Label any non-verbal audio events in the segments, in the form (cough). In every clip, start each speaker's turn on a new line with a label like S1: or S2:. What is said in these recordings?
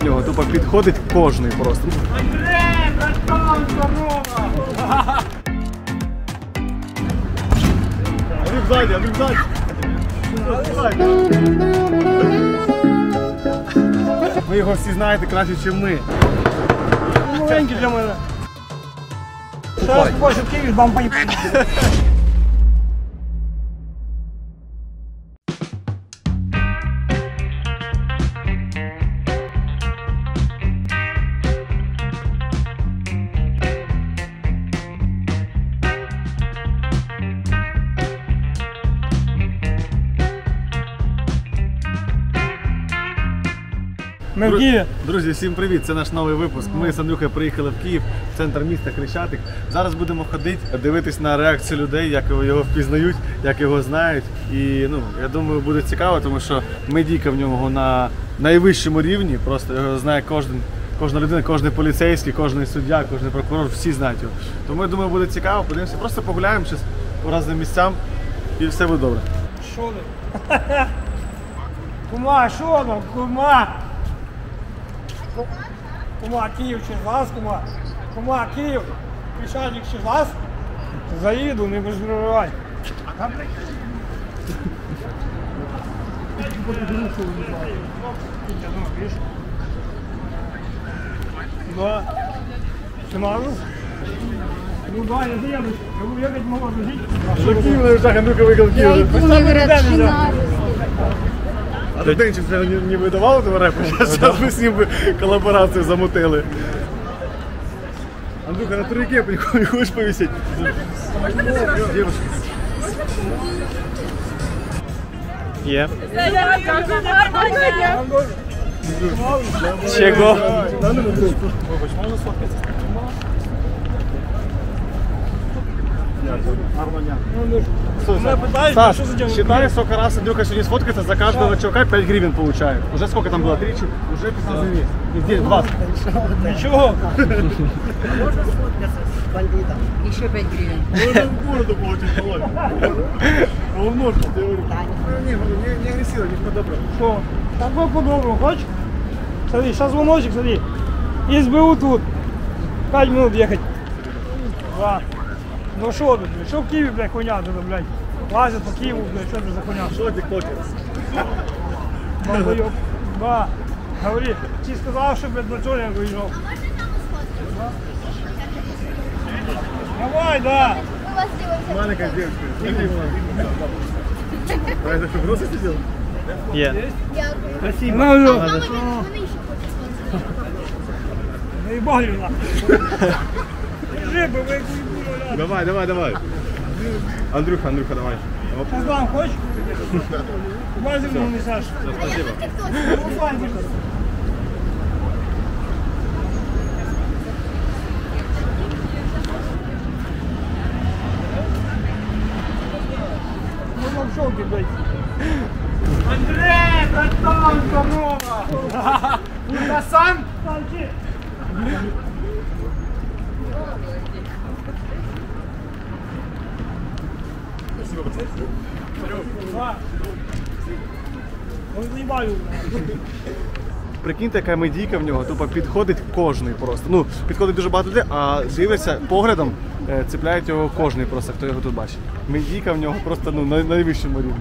S1: В
S2: нього тупо підходить кожний просто. Андрюх ззаді, Андрюх ззаді. Ви його всі знаєте краще, ніж ми.
S1: Маленький для мене. Зараз побачив Київ, вам поїб... Ми в Києві.
S2: Друзі, всім привіт! Це наш новий випуск. Ми з Андрюхою приїхали в Київ, в центр міста Хрещатик. Зараз будемо ходити, дивитись на реакцію людей, як його впізнають, як його знають. І ну, я думаю, буде цікаво, тому що медійка в нього на найвищому рівні. Просто його знає кожен. Кожна людина, кожен поліцейський, кожен суддя, кожен прокурор, всі знають його. Тому я думаю, буде цікаво. Подивимося, просто погуляємо щось по різним місцям і все буде добре.
S1: Що ти? Кума, що там, кума? Кума, Київ чи вас, кума? Кума, Київ, Пішальник чи вас? Заїду, не переживай. Да. Сценарий? Ну да, я заеду. Я буду ехать могу жить.
S2: На ушах, Андрюха виклав
S3: Я иду, мне говорят.
S2: А ти Денчик вже не, не видавав этого репу? Зараз ми з ним би колаборацію замутили. Андрюха, на турнике не хочешь повисеть? Девушка.
S4: Є.
S1: Чего? Пытаюсь,
S2: Саш,
S1: что за
S2: считай, сколько раз Андрюха сегодня сфоткается, за каждого чувака 5 гривен получает. Уже сколько там было? 3, уже 15 гривен. Здесь 20.
S1: Ничего.
S3: Еще 5 гривен.
S2: Можно в бороду получить, Володь. А умножить, я говорю. Не, не, не агрессивно, не по-доброму.
S1: Что? Такой по-доброму, хочешь? Смотри, сейчас звоночек, смотри. СБУ тут. 5 минут ехать. Два. Ну что тут, блядь? Что в Киеве, блядь, хуйня тут, блядь? Лазят по Киеву, блядь, что это за хуйня?
S2: Что тиктокер?
S1: Долбоёб. Да. Говори, ты сказал, что, блядь, на чё я выезжал? Давай, да.
S2: Маленькая девочка. Смотри, А это что, просто сидел?
S4: Є.
S1: Спасибо. Ну, ну. Наебали нахуй. Рыбы, вы хуйню,
S2: Давай, давай, давай. Андрюха, Андрюха, давай. Оп.
S1: Казан, хочешь? Базы мне несешь.
S2: Спасибо.
S1: Ну, там шоке, блядь. Андрей, братан, здорово! Куда сам?
S2: Прикиньте, яка медійка в нього, тупо підходить кожний просто. Ну, підходить дуже багато людей, а дивиться поглядом, е, цепляють його кожний просто, хто його тут бачить. Медійка в нього просто ну, на найвищому рівні.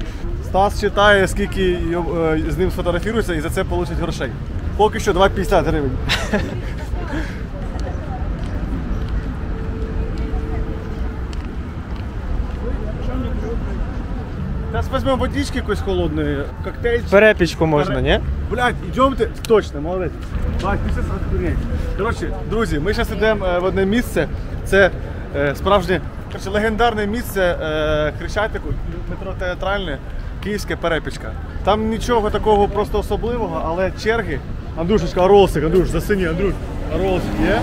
S2: Стас читає, скільки е, з ним сфотографірується і за це получить грошей. Поки що 2,50 гривень. Зараз візьмемо водички якоїсь холодної, коктейль.
S4: Перепічку можна, ні?
S2: Блядь, идемте. Точно, молодець. Давай, після сразу Коротше, друзі, ми зараз йдемо е, в одне місце. Це е, справжнє коротше, легендарне місце е, Хрещатику, метро театральне, Київська перепічка. Там нічого такого просто особливого, але черги. Андрюшечка, Орлсик, Андрюш, засині, Андрюш, Орлсик є.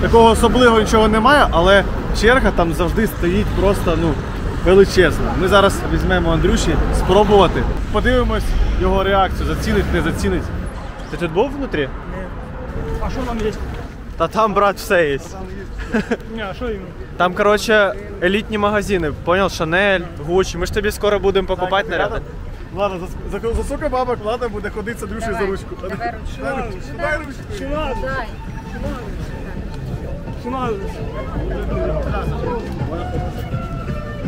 S2: Такого особливого нічого немає, але черга там завжди стоїть просто ну, величезна. Ми зараз візьмемо Андрюші спробувати. Подивимось його реакцію, зацінить, не зацінить.
S4: Ти тут був внутрі? Ні.
S1: А что там есть?
S4: Та там, брат, все є.
S1: Не, а что именно?
S4: Там, коротше, елітні магазини. Понял, Шанель, Гуччі. Ми ж тобі скоро будемо покупати наряди.
S2: Ладно, за, за, за сколько бабок Влада буде ходити з Андрюшею за ручку.
S3: давай ручку.
S2: Дай ручку. Дай ручку.
S1: Чи надо?
S3: Дай.
S1: Чи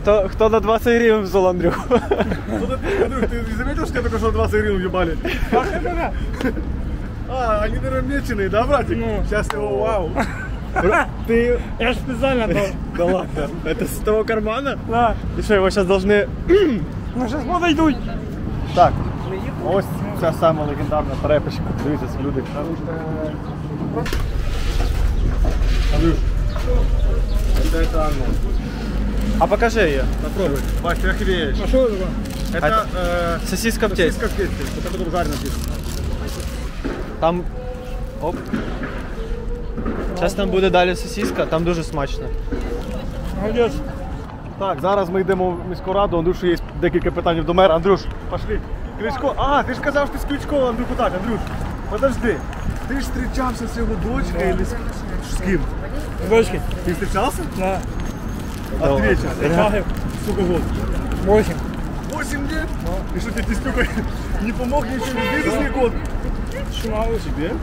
S4: хто, хто на 20 гривень взял, Андрюх?
S2: Кто-то, Андрюх, ты не заметил, что я только что 20 гривен въебали?
S1: Так, це мене.
S2: А, они, наверное, меченые, да, братик?
S1: Ну.
S2: Сейчас его, вау.
S4: Ты...
S1: Я ж спеціально то.
S4: Да ладно, это с того кармана?
S1: Да.
S4: И что, его сейчас должны...
S1: Ну, зараз подойдуть.
S2: Так, ось ця сама легендарна перепочка. Дивіться, ці люди. Андрюш, це це Арнольд.
S4: А покажи ее.
S2: Попробуй. Вась, ты охереешь.
S1: А що це? таке?
S2: Это э,
S4: Сосиска в тесте.
S2: сосиска в тесте, это потом жарено пишет.
S4: Там... Оп. Зараз там буде далі сосиска, там дуже смачно.
S1: Молодець.
S2: Так, зараз ми йдемо в міську раду. Андрюш, є декілька питань до мера. Андрюш, пошли. Кличко. А, ти ж казав, що ти з Кличко, Андрюху так, Андрюш. Подожди. Ти ж зустрічався з його дочкою или з, з ким?
S1: Дочки.
S2: Ти зустрічався?
S1: На.
S2: Отвечу. Сколько год?
S1: Восемь.
S2: 8 лет? И что тебе Тестюка (laughs) не помог ничего не бизнес год?
S1: Чимало.
S2: Тебе?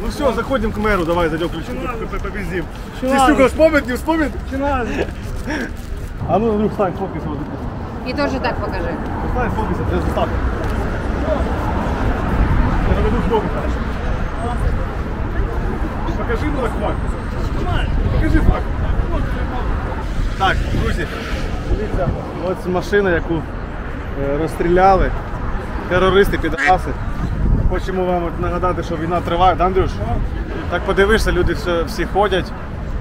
S2: Ну все, заходим к мэру, давай зайдем ключку, побездим. Тестюка вспомнит, не вспомнит?
S1: Чи надо?
S2: А ну, Андрюх, встань, фоткайся. Вот.
S3: И тоже так покажи.
S2: Встань, фоткайся, я заставлю. Я наведу сбоку. Покажи мне факт. Покажи факт. Друзі, дивіться, ось машина, яку е, розстріляли терористи підаси. Хочемо вам нагадати, що війна триває, да, Андрюш? Так подивишся, люди всі ходять,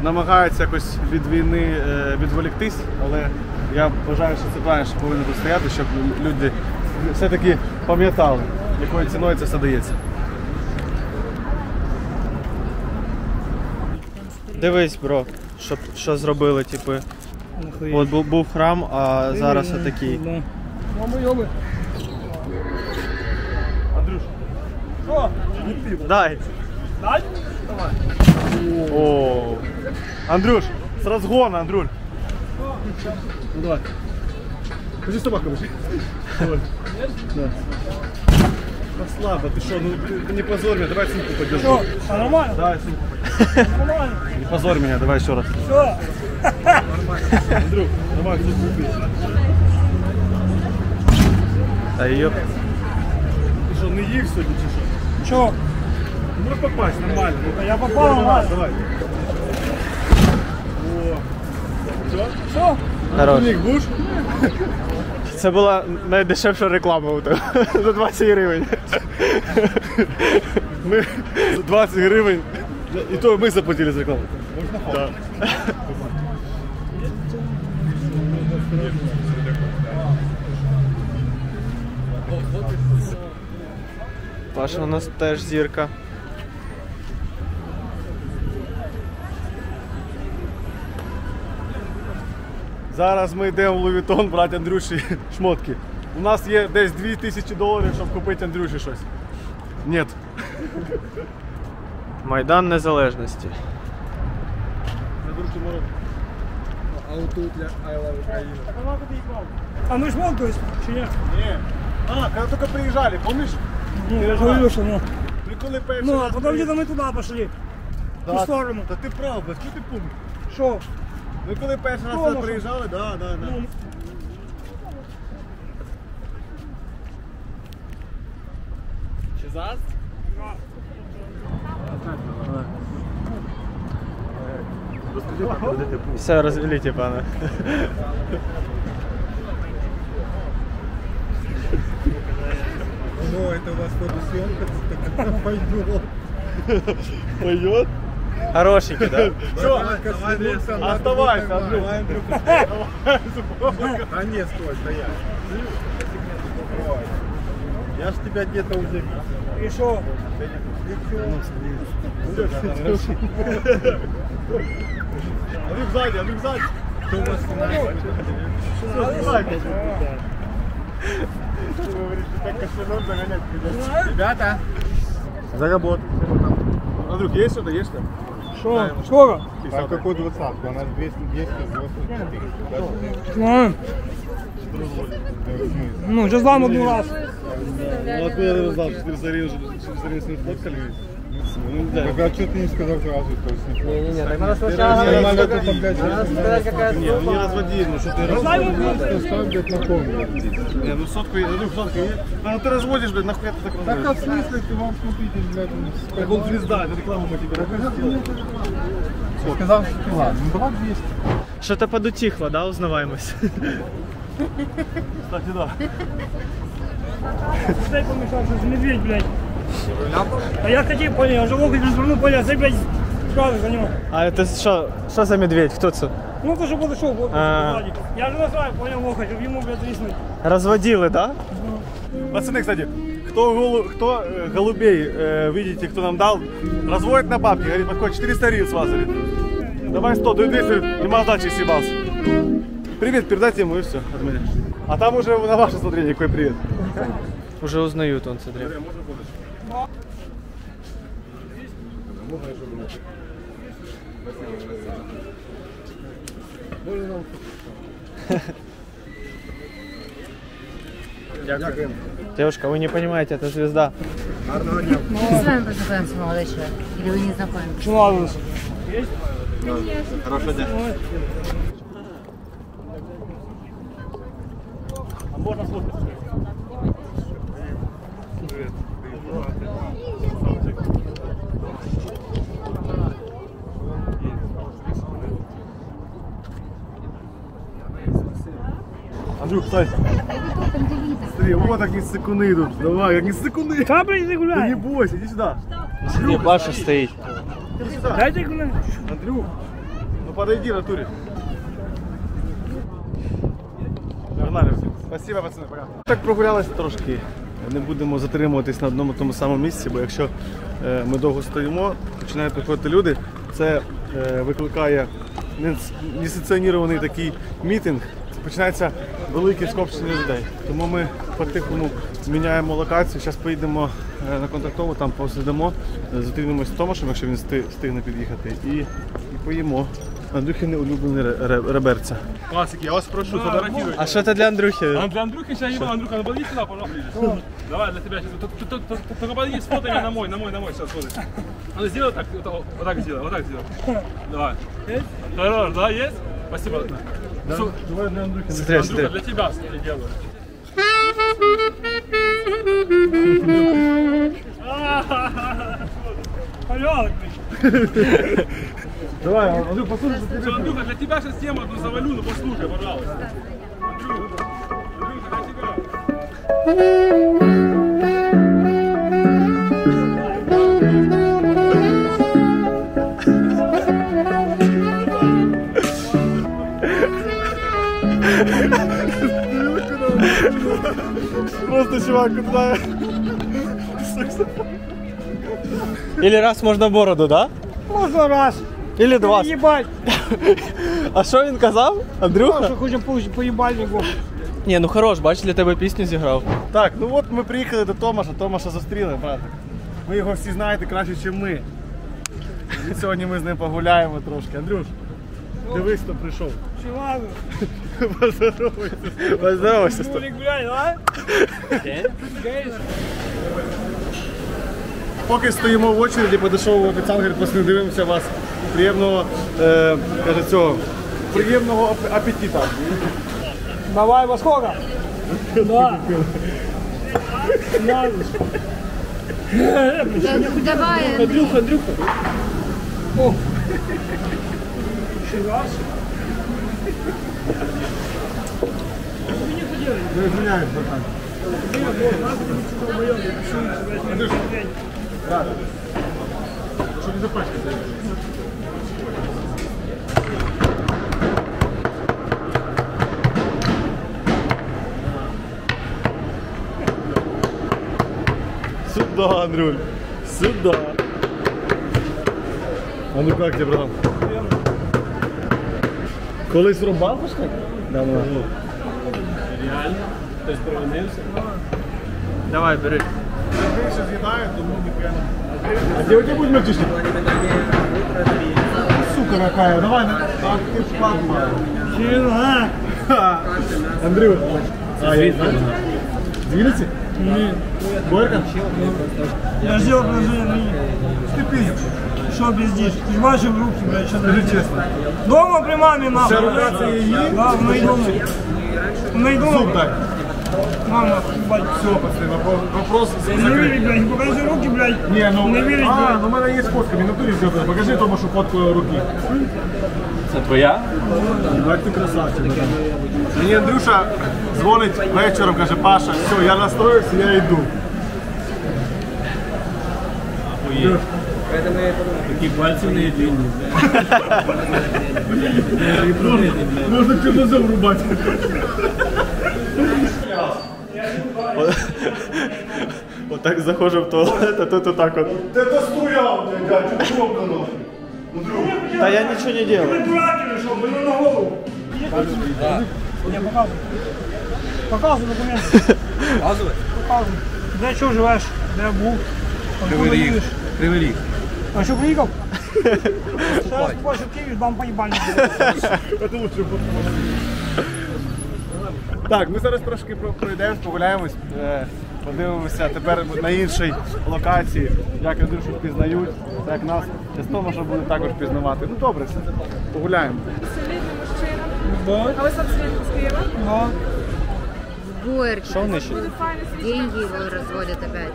S2: намагаються якось від війни е, відволіктись, але я вважаю, що це правильно, що повинно тут стояти, щоб люди все-таки пам'ятали, якою ціною це все дається.
S4: Дивись, бро, що, що зробили, типу. От був, був храм, а зараз отакий.
S1: Да. Мама йоби.
S2: Андрюш,
S1: Що?
S4: Дай.
S1: Дай?
S2: О, Андрюш, с разгона, Андрюль. Ну давай. Пошли собаку. Давай. Да. Да слабо, ты что, ну ты, ты не позорь меня, давай сумку подержи.
S1: Що? А нормально?
S2: Давай сумку.
S1: Нормально.
S2: Не позорь меня, давай еще раз.
S1: Що?
S2: Андрюх, давай сумку купи.
S4: Та йоп.
S2: Ты что, не їв сьогодні чи що?
S1: Що?
S2: Можешь попасть, нормально. Ну,
S1: Я попав
S2: давай,
S1: нормально.
S2: давай. О. Все?
S1: Що?
S4: Хорош.
S2: Ник будешь?
S4: Це була найдешевша реклама у тебе. (laughs) За 20 гривень.
S2: Мы за 20 гривен, и то мы заплатили за рекламу. Да.
S4: Паша у нас теж зірка.
S2: Зараз ми йдемо в Лувітон брати Андрюші шмотки. У нас є десь 2000 доларів, щоб купити Андрюші щось. Ні.
S4: Майдан Незалежності.
S1: А ну шмонкаюсь, чи ні?
S2: Ні. А, коли тільки приїжджали, помниш?
S1: Ну, я же говорю, что ну.
S2: Приколи перший
S1: Ну, а потом где-то мы туда пошли. В ту сторону.
S2: Та ти прав, бо що ти помниш?
S1: Что?
S2: Ми коли перший раз сюди
S1: що?
S2: приїжджали, да, да, да.
S1: Ну,
S4: Все, розвеліть, пане.
S5: Ну, это у вас фотосъемка, так пойдет.
S2: Пойдет?
S4: Хорошенький, да?
S2: Все, оставайся, Андрюх.
S5: А нет, стой, стоять. Я ж тебя где-то уже видел.
S1: І що?
S2: Андрюх сзади, Андрюх сзади.
S5: Ребята,
S2: Заработать. Андрюх, есть что-то, есть что?
S1: Що? Скоро?
S5: а какой двадцатку? У нас 200, 294.
S1: Ну, ну, вже з вами один раз.
S2: Ну, откуда я не знал, что ты Сарин с ним сфоткали? Ну, да.
S5: Так а что ты не сказал сразу? То есть не
S6: Не-не, так надо
S5: Нормально
S6: сначала...
S5: это, блядь,
S6: Надо сказать, какая
S2: Не, ну не разводи, ну что ты
S1: З
S2: разводишь?
S5: Ставь, блядь, на ком.
S2: Не, ну сотку, Андрюх, сотку. ну ты разводишь, блядь, нахуй ты так
S5: Так а
S2: разводишь?
S5: в смысле ты вам смотрите, блядь,
S2: Так он звезда, это рекламу мы тебе сделали.
S5: сказал, что ты ладно. Ну давай 200.
S4: Що-то подутихло, да, узнаваємось? (laughs)
S2: Кстати, да.
S1: Дай помешал, что медведь, блядь. А я хотів понял, я вже локоть розвернув, понял, це, блядь, справи за нього.
S4: А це що, що за медведь? Хто це?
S1: Ну, то, що подошов, вот,
S4: А.
S1: Владик. Я же называю, понял, локоть, щоб йому, блядь, тріснуть.
S4: Розводили, да?
S2: Пацаны, кстати, кто, голу- кто э, голубей, э, видите, кто нам дал, разводит на бабки, говорит, подходит 400 гривен с вас, говорит. Давай 100, даю 200, нема сдачи, съебался. Привет, передайте ему и все от меня. А там уже на ваше смотрение, какой привет.
S4: Уже узнают он, смотри. Девушка, вы не понимаете, это звезда.
S3: Мы с вами познакомимся, молодой человек. Или вы не знакомы?
S1: Що ладно?
S2: Хорошего дня. А можно сфоткать? Андрюх, встань. Смотри, вот как сыкуны идут. Давай, как сыкуны.
S1: Та, блядь, не
S2: Да
S1: гуляй.
S2: не бойся, иди сюда.
S4: Не, Паша стоит.
S2: Иди сюда.
S1: Дайте гуляй.
S2: Андрюх, ну подойди, натуре. Нормально. Спасибо, пацани, пока. Так прогулялись трошки. Не будемо затримуватись на одному тому самому місці, бо якщо е, ми довго стоїмо, починають приходити люди, це е, викликає нес- несанкціонований такий мітинг. Починається велике скопчення людей. Тому ми по-тихому міняємо локацію. Зараз поїдемо е, на контрактову, там посидимо, е, зустрінемось з Томашем, якщо він встигне під'їхати, і, і поїмо. Андрюхи улюблений ре- ре- реберця. Класики, я вас прошу, фотографируйте.
S4: А что это для Андрюхи?
S7: А для Андрюхи сейчас ебал, Андрюха, ну подойди сюда, пожалуйста. Давай, для тебя сейчас. Т- т- т- т- Только подойди с фото меня на мой, на мой, на мой, сейчас фото. А ну сделай так, вот так сделай, вот так сделай. Давай. Хорош, да, есть? Спасибо. Всё,
S2: Давай для Андрюхи.
S4: Смотри,
S7: Андрюха,
S4: смотри.
S7: для тебя смотри, делаю.
S2: Давай, Андрюх, послушай, что
S7: Всё, Андрюха, для тебя сейчас тему одну завалю, ну послушай, пожалуйста. Андрюха, Андрюха, для тебя.
S2: Просто чувак, куда
S4: Или раз можно бороду, да?
S1: Можна раз.
S4: Или два.
S1: Ебать.
S4: А що він казав? Андрюха?
S1: Що хочемо получити по їбальнику.
S4: Ні, ну хорош, бач, для тебе пісню зіграв.
S2: Так, ну от ми приїхали до Томаша, Томаша зустріли, брат. Ви його всі знаєте краще, ніж ми. І сьогодні ми з ним погуляємо трошки. Андрюш, дивись, хто прийшов.
S1: Ладно?
S2: Поздоровайся. Поздоровайся. стой.
S1: Толік, блядь, а? Гейс.
S2: Поки стоїмо в очереді, підійшов офіціант, говорить, просто не дивимося вас. Приємного, е, каже, цього, приємного ап- апетита.
S1: Давай, во сколько? Да. Надо.
S3: Давай,
S1: Андрюха, Андрюха. О. Ще раз.
S2: Не извиняюсь, братан. Щоб не запачкати. Сюда, Андрюль. Сюда. А ну как тебе, братан? Колись рубав пошли? Давно.
S7: Реально? Хтось провинився?
S4: Давай, бери.
S2: Більше з'їдає, тому не п'яно. А где у тебя будет мальчишник? Сука какая, давай, ах ты падла.
S1: Чина.
S2: Андрюх. А, я Вінниці?
S1: Ні.
S2: Горько?
S1: Я сделал предложение.
S2: Ти пиздиш
S1: Что пиздишь? Ты ж бачив руки, блядь, что
S2: Скажи чесно.
S1: Дома при мамі нахуй.
S2: Це рука це її?
S1: Да, в неї дома. В неї дома.
S2: Зуб дай.
S1: Мама, блядь.
S2: Все, пацаны, вопрос, вопрос
S1: Не
S2: закрыт.
S1: вірить, блядь, покажи руки, блядь.
S2: Не, ну,
S1: Не вірить,
S2: а,
S1: блядь.
S2: ну у мене є фотка, в натурі зробили. Покажи тому, що фотку руки.
S7: Це твоя?
S2: Як ти красавчик. Мені Андрюша дзвонить вечором, каже, Паша, все, я настроївся, я йду.
S7: Такі пальці не длинні.
S2: Можна чорнозем рубати.
S4: Отак заходжу в туалет, а тут отак от.
S2: Ти то стояв, дядя, чого громко нахуй?
S4: Та я нічого не делаю.
S1: Ты дурак или что? Блин, на голову. Не, показывай. Показывай документы.
S6: Газове?
S1: Показывай. Де що живеш? Де був? Кривий ріг.
S6: Кривий ріг.
S1: А що приїхав? Зараз побачу в Києві, дам поїбальник.
S2: Це лучше. Так, ми зараз трошки про- пройдемо, погуляємось, е, подивимося тепер на іншій локації, як Андрюшу впізнають, так як нас часто що буде також пізнавати. Ну добре, все, погуляємо.
S8: А ви сам свідку з Києва?
S3: Горько.
S4: Що вони ще?
S3: Деньги его разводят опять.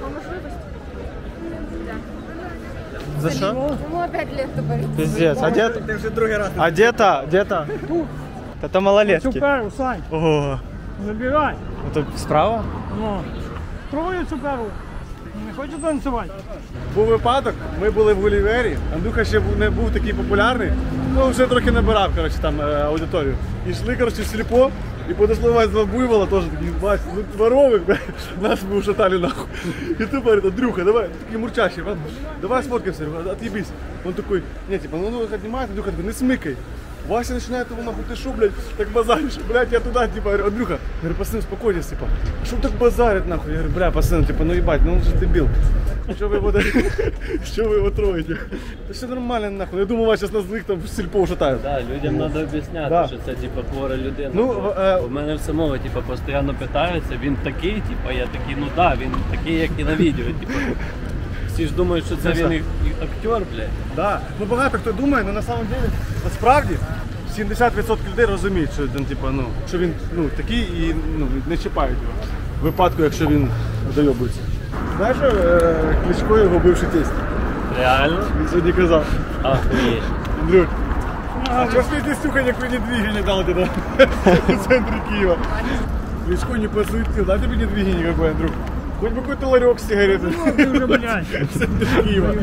S8: По можливості.
S4: За що?
S8: Йому опять легко говорить.
S4: Пиздец, а де?
S6: Ти вже другий раз.
S4: А де та? Де та? Та то малолетки.
S1: Цукеру, Сань,
S4: Ого.
S1: забирай.
S4: Ото справа?
S1: Ну, трою цукеру. Не хочу танцювати.
S2: Був випадок, ми були в Гулівері, Андрюха ще не був такий популярний, ну вже трохи набирав коротше, там е, аудиторію. І йшли коротше, в сліпо, і подошло мать два буйвола, тоже такие, бач, ну воровик, нас бы ушатали нахуй. И ты говорит, Андрюха, давай, такие мурчащие, давай сфоткаемся, отъебись. Он такой, нет, типа, ну, ну, отнимает, Андрюха такой, не смыкай. Вася начинает его нахуй, ты шо, блядь, так базаришь, блядь, я туда, типа, говорю, Андрюха, говорю, пацаны, успокойтесь, типа, а что он так базарит, нахуй? Я говорю, бля, пацаны, типа, ну ебать, ну он же дебил. Що ви його, що (laughs) ви його троїте? Та все нормально, нахуй. Я думав, вас зараз на злих там в сільпо ушатають.
S6: Да, людям треба об'ясняти,
S2: Да.
S6: що це типу хвора людина.
S2: Ну, в- е,
S6: У мене в самого типу, постійно питаються, він такий, типу, я такий, ну да, він такий, як і на відео. Типу. Всі ж думають, що це він і, і актер, блядь.
S2: Да. Ну багато хто думає, але на самом деле, насправді 70% людей розуміють, що він, типу, ну, що він ну, такий і ну, не чіпають його. В випадку, якщо він дойобується. Знаєш, що е, Кличко його бивший тесть?
S6: Реально?
S2: Він сьогодні казав.
S6: Ахуєш.
S2: Андрюк, а что ж ты Стюха никакой недвиги не дал тебе (laughs) в центре Киева? Кличко не посуетил, да тебе недвиги никакой, Андрюк? Хоть бы какой-то ларек с сигаретой
S1: Ти вже, блядь.
S2: в центре Киева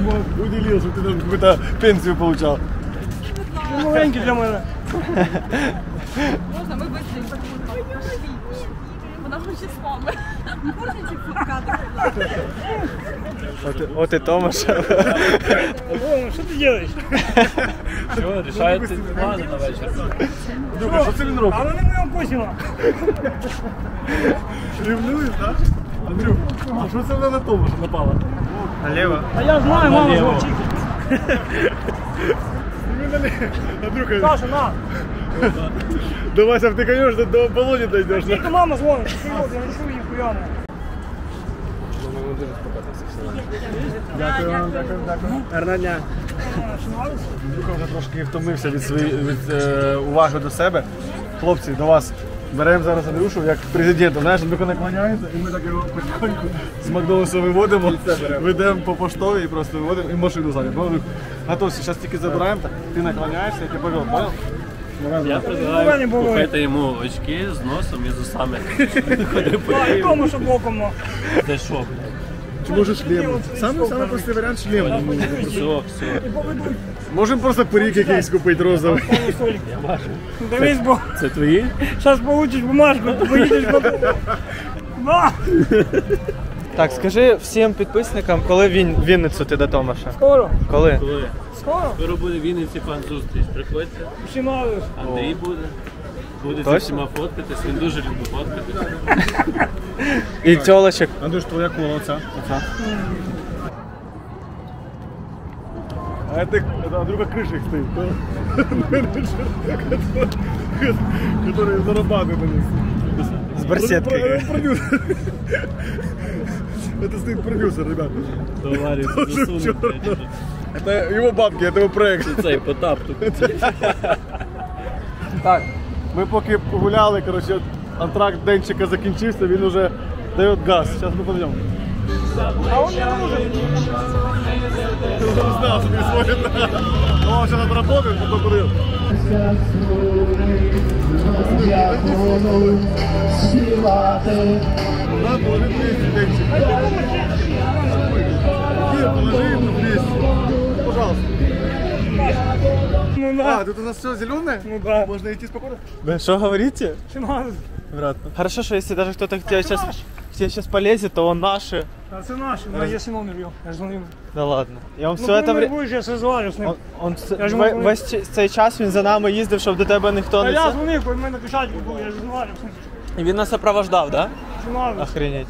S2: уделил, чтобы ты там какую-то пенсию получал.
S1: Ти маленький для мене.
S8: Можна, ми быстренько. Вона хоче з вами. Можна ці фоткати?
S4: От, от і Томаш.
S1: О, що ти робиш?
S6: Що, рішаєте плани на вечір?
S2: Андрюк, а що це він робить?
S1: А вони мене вкусила.
S2: Ревнуєш, да? Андрюк, а що це вона на тому що напала?
S4: Наліво.
S1: А я знаю, мама звучить.
S2: Андрюха,
S1: Саша, на.
S2: давай, сам ты, конечно, до Болони дойдешь.
S1: Тільки мама дзвонить. Ти я не чую її хуяно.
S2: Дякую вам, дякую, дякую. Гарного дня. Андрюха вже трошки втомився від своєї від, е, уваги до себе. Хлопці, до вас. Беремо зараз Андрюшу як президента. Знаєш, Андрюха наклоняється, і ми так його потихоньку з Макдональдса виводимо, ведемо по поштові і просто виводимо і машину ззаді. Ну, Готовся, зараз тільки забираємо, так, ти наклоняєшся і ти повел, понял?
S6: Я предлагаю купити йому очки з носом і з усами. Ходи по
S1: А, ж тому, що боком, ну.
S6: Це що, блядь?
S2: Чи може шлем? Саме, саме простий варіант шлем.
S6: Все, все.
S2: Можемо просто парік якийсь купити розовий.
S1: Дивись, бо
S6: Це твої?
S1: зараз получиш бумажку, ти поїдеш додому. На!
S4: Так, скажи всім підписникам, коли він Вінницю ти до Томаша.
S1: Скоро,
S4: Коли?
S6: Коли?
S1: скоро.
S6: Скоро буде в Вінниці фан-зустріч. Приходьте,
S1: Всіма
S6: Андрій буде. Буде зі
S4: Точно?
S6: всіма фоткатись, він дуже любить фоткатись. (laughs)
S4: І тьолочок.
S2: Андрюш, твоя кола, оця. оця. А это, это Андрюха крышей стоит. (laughs) Который зарабатывает на них.
S4: З барсеткою.
S2: Продюсер. Это стоит продюсер, ребят.
S6: Товариш засунув.
S2: Это его бабки, это его проект.
S6: Цей потап тут. (laughs)
S2: Так, ми поки погуляли, коротше, антракт денчика закінчився, він уже дає газ. Зараз ми подойдемо.
S1: А он не нужен.
S2: Ти вже не знав, що він. Ну, он зараз отработает, потім подойдем. Да, положи 200 денчик. Где, положи ему 200. Пожалуйста.
S1: Ну да.
S2: А, тут у нас все зеленое?
S1: Ну да.
S2: Можно идти спокойно?
S4: Да, что говорите? Брат. Хорошо, что если даже кто-то к тебе сейчас, тебе сейчас полезет, то он наши.
S1: А це наш, ну, якщо номер його. Я ж дзвонив.
S4: Да ладно. Я вам
S1: Ну,
S4: все это
S1: коли
S4: время.
S1: я созвоню з ним.
S4: Он, он
S1: Я ж
S4: ве- весь цей час він за нами їздив, щоб до тебе ніхто
S1: Та
S4: не
S1: я
S4: це.
S1: дзвонив, коли в мене печатки були, я ж дзвонив з ним.
S4: І він нас сопровождав, да?
S1: Всіма.
S4: Охренеть.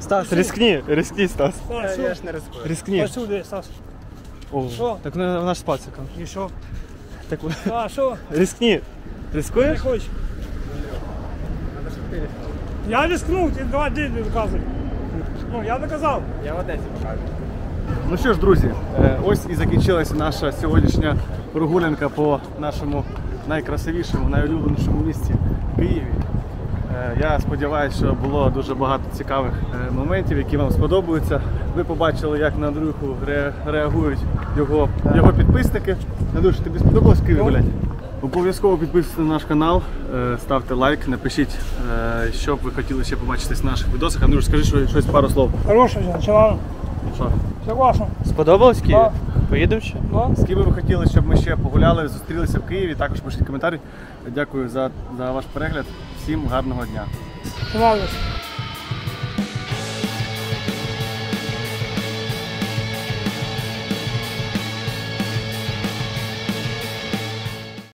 S4: Стас, рискни, рискни, Стас.
S1: Стас,
S2: рискую.
S4: Рискни.
S1: Ось сюди, Стас.
S4: О,
S1: Що?
S4: так ну, наш з пациком.
S1: І що?
S4: Так,
S1: А, що?
S4: рискни.
S1: Не
S4: Рискуєш?
S1: хочеш? Я рискнув, ти два дні доказуй. Ну, я доказав. Я в Одесі покажу.
S2: Ну що ж, друзі, е, ось і закінчилася наша сьогоднішня прогулянка по нашому найкрасивішому, найулюбленішому місті Києві. Е, Я сподіваюся, що було дуже багато цікавих е, моментів, які вам сподобаються. Ви побачили, як на Андрюху реагують його, його підписники. Андрюш, тобі сподобалось Київ гуляти? Обов'язково підписуйтесь на наш канал, е, ставте лайк, напишіть, що б ви хотіли ще побачити з наших відосах. Андрюш, скажи що- щось пару слов.
S1: Хороше вже, начинаю.
S2: Що?
S1: Все класно.
S4: Сподобалось Київ?
S1: Да.
S4: Поїдемо ще?
S1: Да?
S2: З ким ви хотіли, щоб ми ще погуляли, зустрілися в Києві. Також пишіть коментарі. Дякую за, за ваш перегляд. Всім гарного дня.
S1: Снимаю.